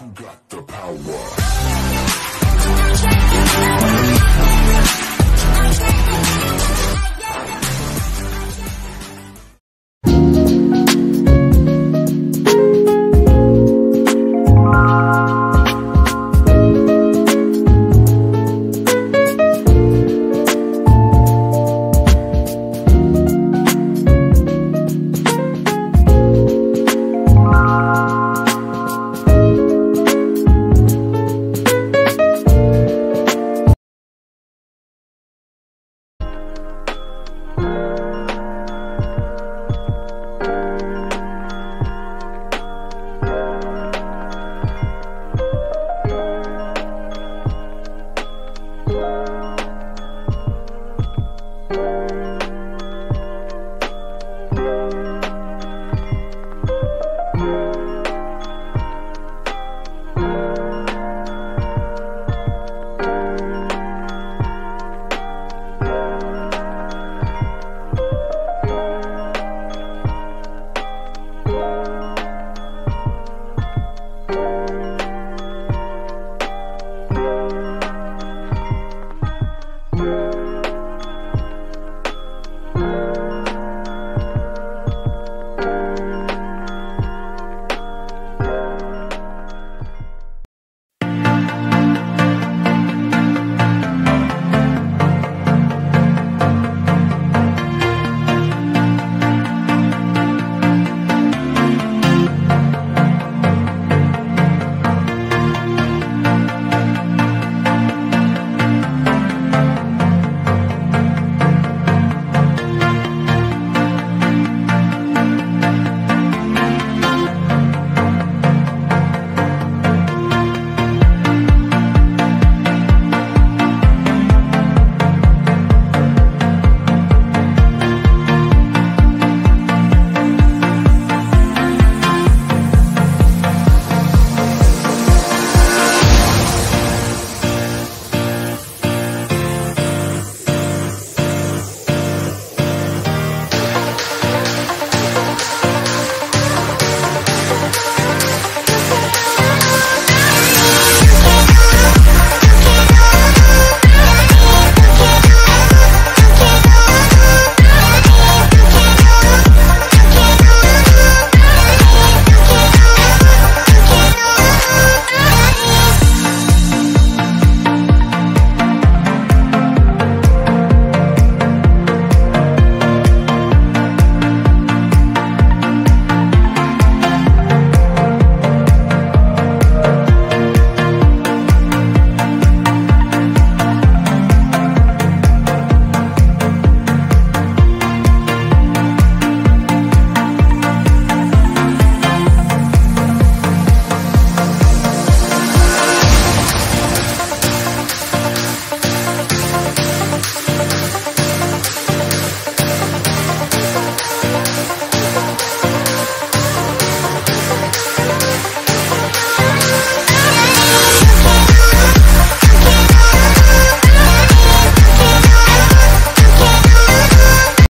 Who got the power?